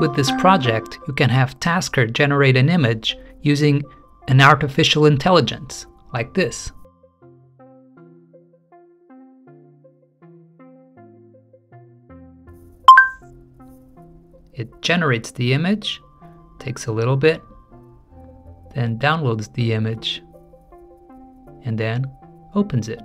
With this project, you can have Tasker generate an image using an artificial intelligence, like this. It generates the image, takes a little bit, then downloads the image, and then opens it.